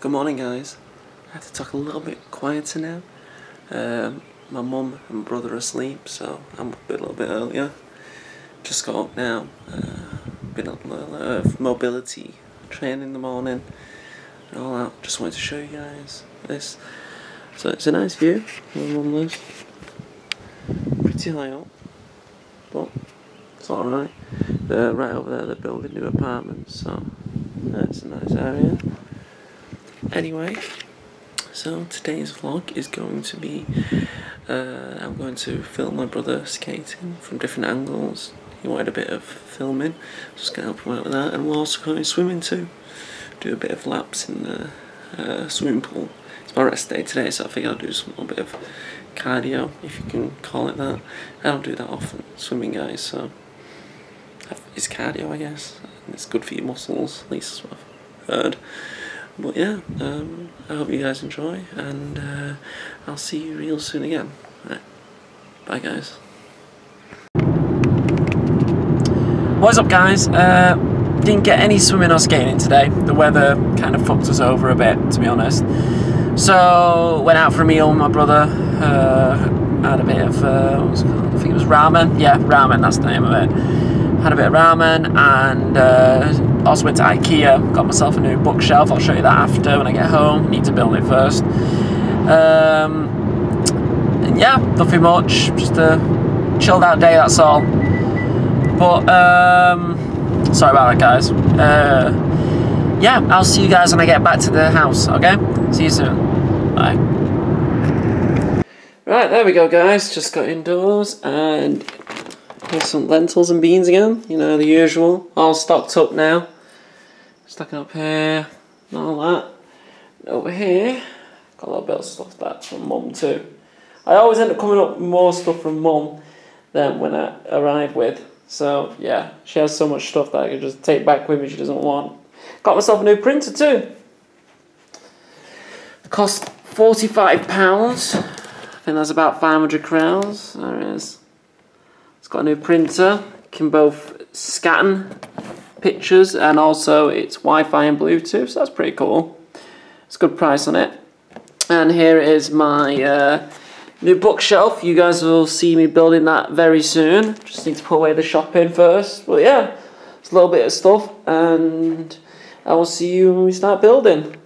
Good morning guys. I have to talk a little bit quieter now. Um, my mum and brother are asleep so I'm up a little bit earlier. Just got up now. Uh, been a little uh, mobility training in the morning and all that. Just wanted to show you guys this. So it's a nice view where my mum lives. Pretty high up. But it's alright. They're right over there they're building new apartments so that's a nice area. Anyway, so today's vlog is going to be uh, I'm going to film my brother skating from different angles. He wanted a bit of filming, just going to help him out with that, and we're also going swimming too. Do a bit of laps in the uh, swimming pool. It's my rest day today, so I think I'll do some little bit of cardio, if you can call it that. I don't do that often, swimming guys, so it's cardio, I guess. And it's good for your muscles, at least that's what I've heard. But yeah, um, I hope you guys enjoy, and uh, I'll see you real soon again. Right. Bye, guys. What's up, guys? Uh, didn't get any swimming or skating today. The weather kind of fucked us over a bit, to be honest. So, went out for a meal with my brother. Uh, had a bit of, uh, what was it called? I think it was ramen. Yeah, ramen, that's the name of it. Had a bit of ramen and uh, also went to Ikea, got myself a new bookshelf. I'll show you that after when I get home. Need to build it first. Um, and yeah, nothing much. Just a chilled out day. That's all. But um, sorry about that, guys. Uh, yeah, I'll see you guys when I get back to the house. Okay, see you soon. Bye. Right, there we go, guys. Just got indoors and Here's some lentils and beans again, you know, the usual. All stocked up now. Stacking up here, and all that. And over here, got a little bit of stuff back from mum too. I always end up coming up with more stuff from mum than when I arrive with. So yeah, she has so much stuff that I can just take back with me she doesn't want. Got myself a new printer too. Cost £45. I think that's about 500 crowns. There it is got a new printer, can both scan pictures and also it's Wi-Fi and Bluetooth, so that's pretty cool. It's a good price on it. And here is my uh, new bookshelf. You guys will see me building that very soon. Just need to put away the shopping first. But yeah, it's a little bit of stuff and I will see you when we start building.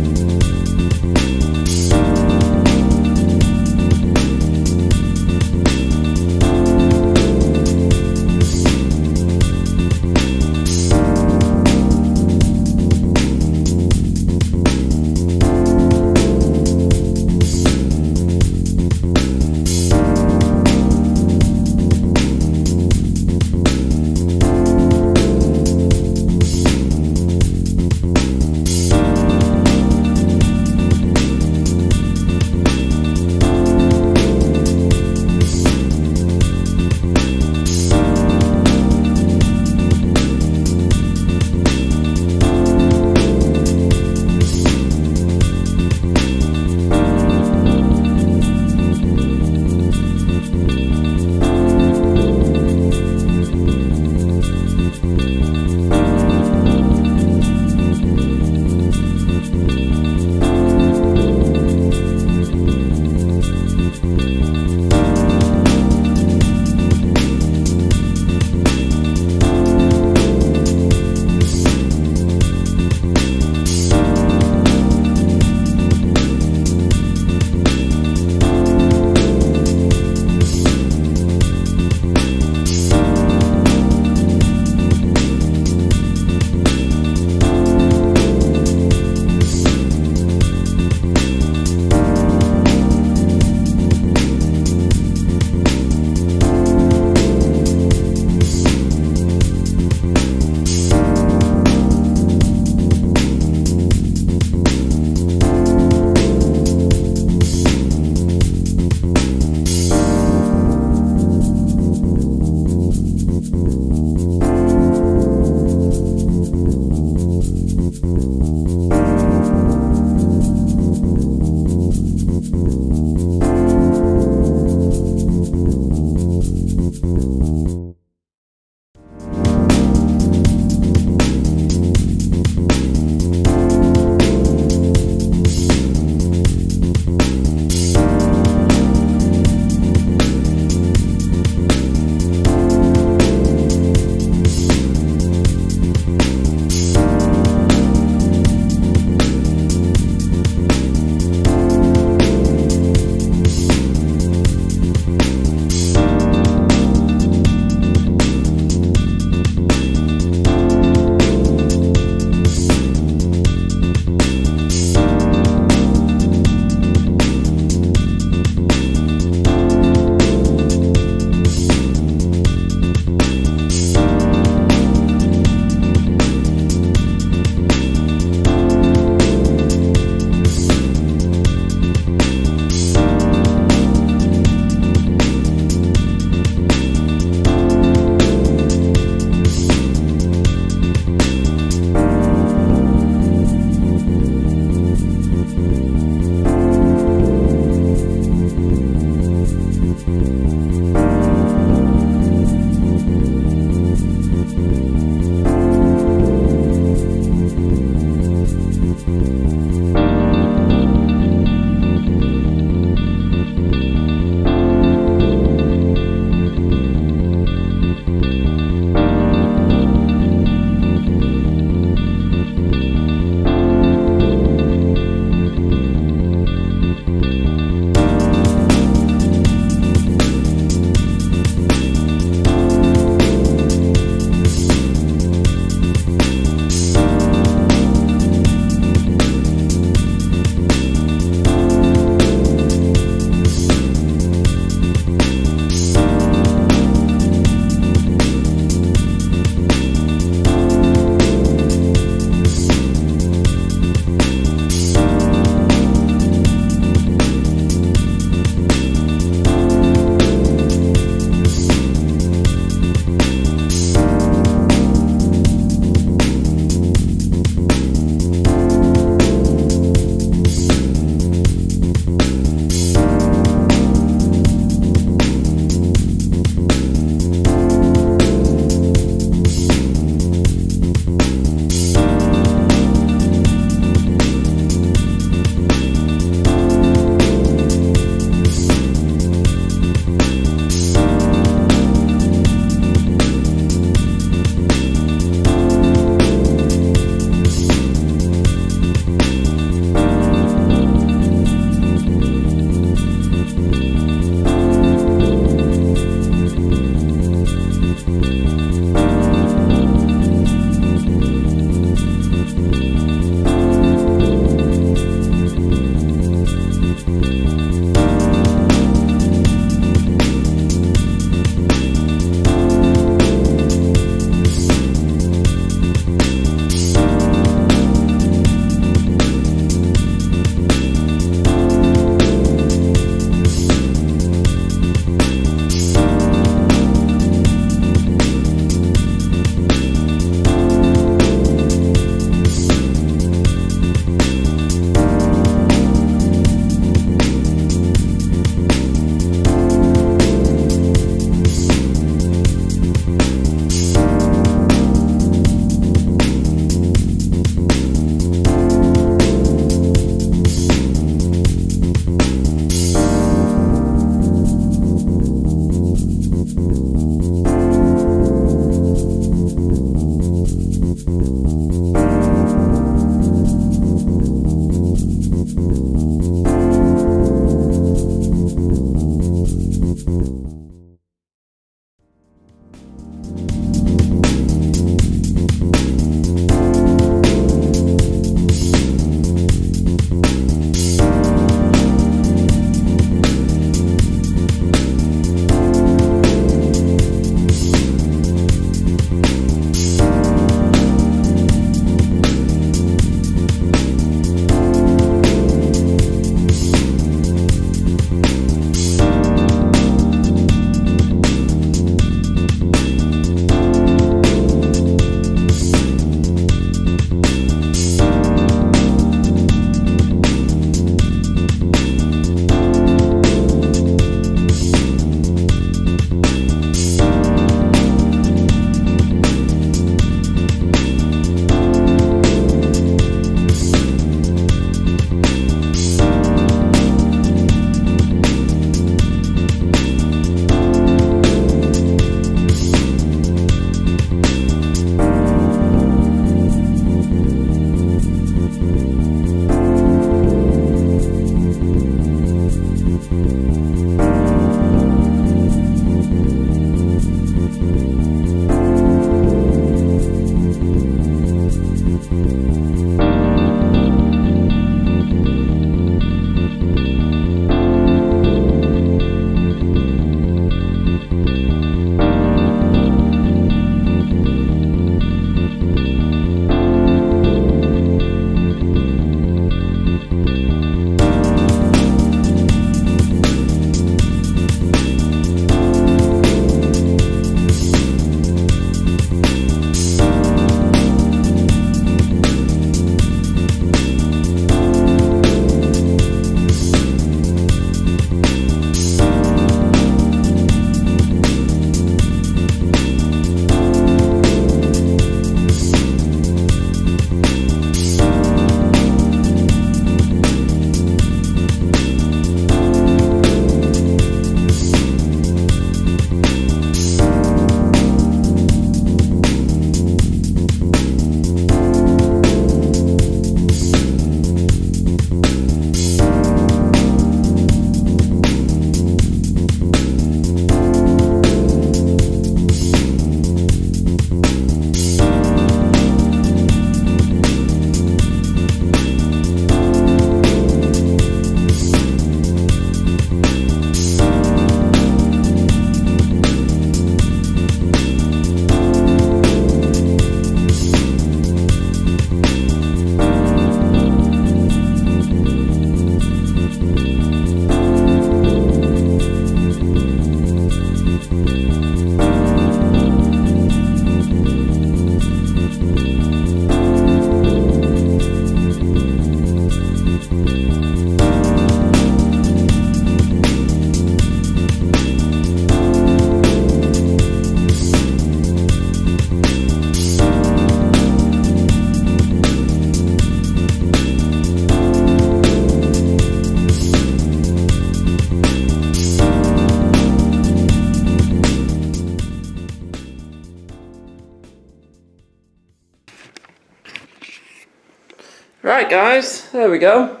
Right guys, there we go.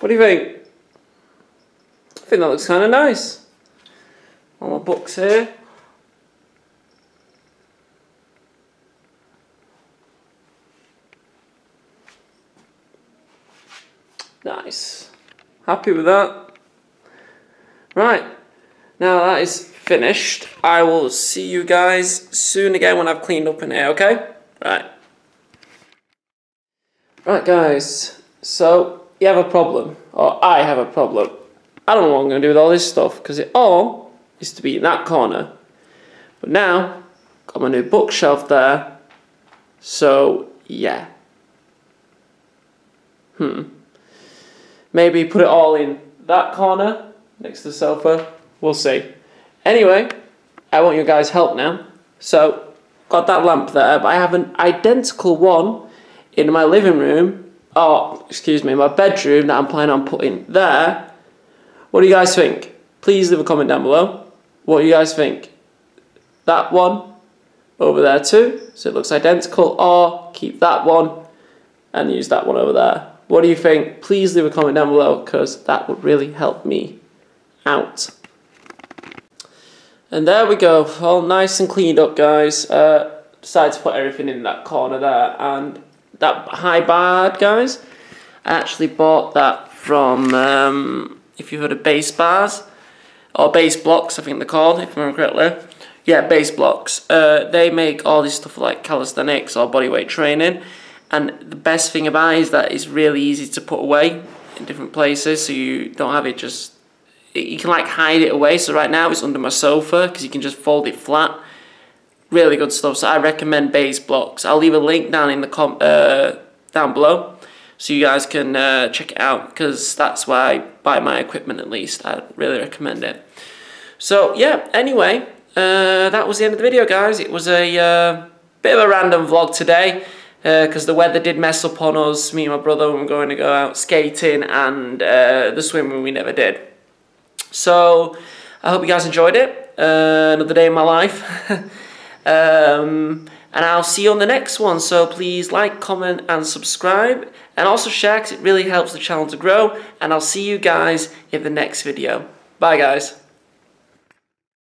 What do you think? I think that looks kind of nice. All my books here. Nice. Happy with that. Right. Now that is finished. I will see you guys soon again when I've cleaned up in here, okay? Right. Right guys, so you have a problem, or I have a problem. I don't know what I'm going to do with all this stuff, because it all is to be in that corner. But now, got my new bookshelf there, so yeah. Hmm. Maybe put it all in that corner, next to the sofa, we'll see. Anyway, I want your guys' help now. So, got that lamp there, but I have an identical one in my living room, oh, excuse me, my bedroom that I'm planning on putting there. What do you guys think? Please leave a comment down below. What do you guys think? That one over there too, so it looks identical, or keep that one and use that one over there. What do you think? Please leave a comment down below because that would really help me out. And there we go, all nice and cleaned up guys. Uh, decided to put everything in that corner there and that high bar, guys. I actually bought that from, um, if you've heard of base bars, or base blocks, I think they're called, if I remember correctly. Yeah, base blocks. Uh, they make all this stuff like calisthenics or bodyweight training. And the best thing about it is that it's really easy to put away in different places, so you don't have it just. You can like hide it away. So right now it's under my sofa because you can just fold it flat really good stuff. So I recommend base blocks. I'll leave a link down in the com uh, down below, so you guys can uh, check it out because that's why I buy my equipment at least. I really recommend it. So yeah. Anyway, uh, that was the end of the video, guys. It was a uh, bit of a random vlog today because the weather did mess up on us. Me and my brother were going to go out skating and uh, the swimming we never did. So I hope you guys enjoyed it. Uh, another day in my life. Um, and I'll see you on the next one. So please like, comment, and subscribe. And also share because it really helps the channel to grow. And I'll see you guys in the next video. Bye, guys.